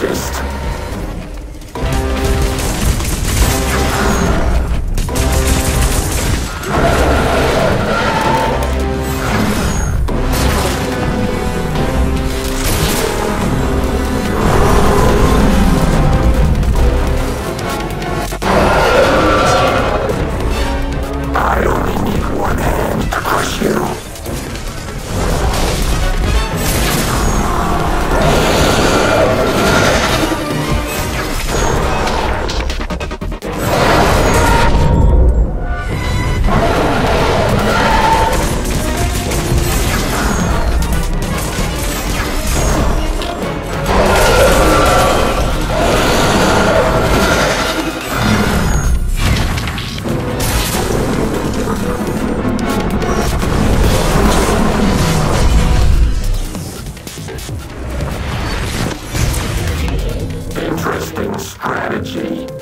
exist. Strategy.